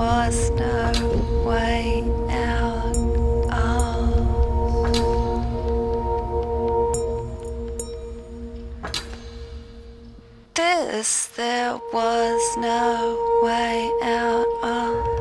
was no way out of. This there was no way out of.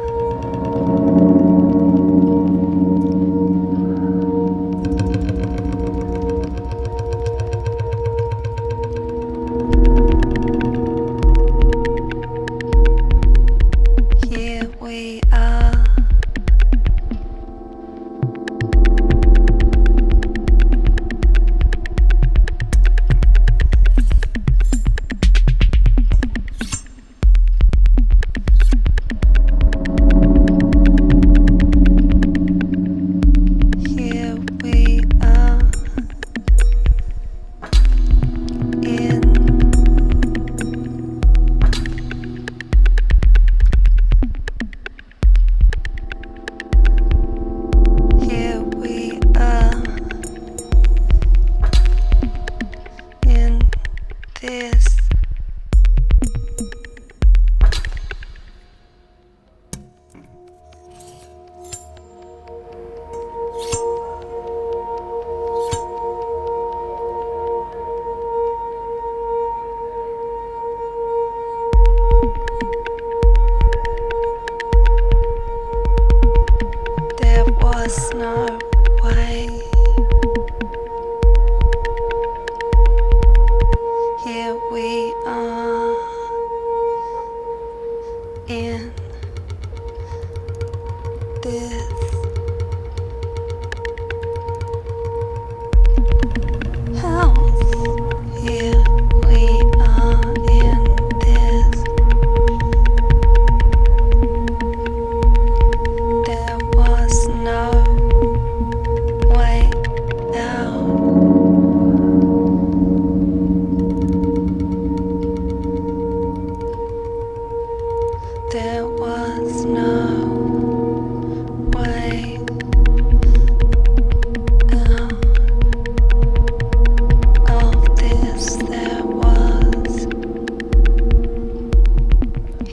was not wise.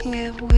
here